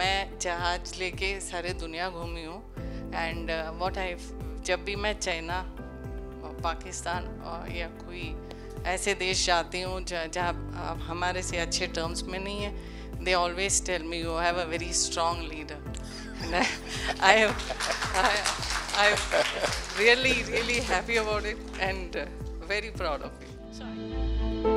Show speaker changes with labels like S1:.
S1: मैं जहाज़ लेके सारे दुनिया घूमी हूँ। एंड वॉट आई जब भी मैं चाइना, पाकिस्तान और या कोई ऐसे देश जाती हूँ जहाँ हमारे से अच्छे टर्म्स में नहीं है they always tell me you have a very strong leader I I really really happy about it and very proud of you